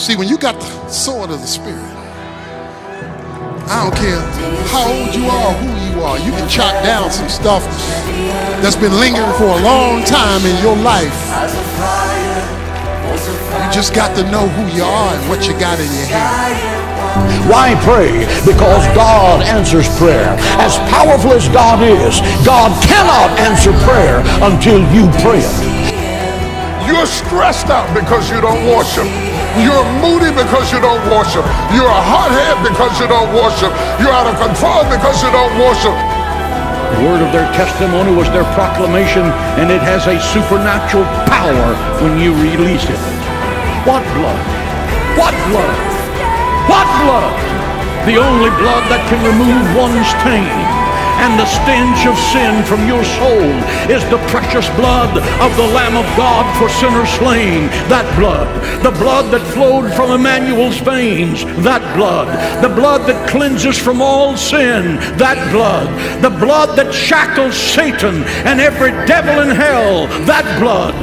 See, when you got the sword of the Spirit, I don't care how old you are, who you are, you can chop down some stuff that's been lingering for a long time in your life. You just got to know who you are and what you got in your hand. Why pray? Because God answers prayer. As powerful as God is, God cannot answer prayer until you pray it. You're stressed out because you don't worship. You're moody because you don't worship. You're a hothead because you don't worship. You're out of control because you don't worship. The word of their testimony was their proclamation, and it has a supernatural power when you release it. What blood? What blood? What blood? The only blood that can remove one's stain and the stench of sin from your soul is the precious blood of the Lamb of God for sinners slain. That blood, the blood that flowed from Emmanuel's veins, that blood, the blood that cleanses from all sin, that blood, the blood that shackles Satan and every devil in hell, that blood.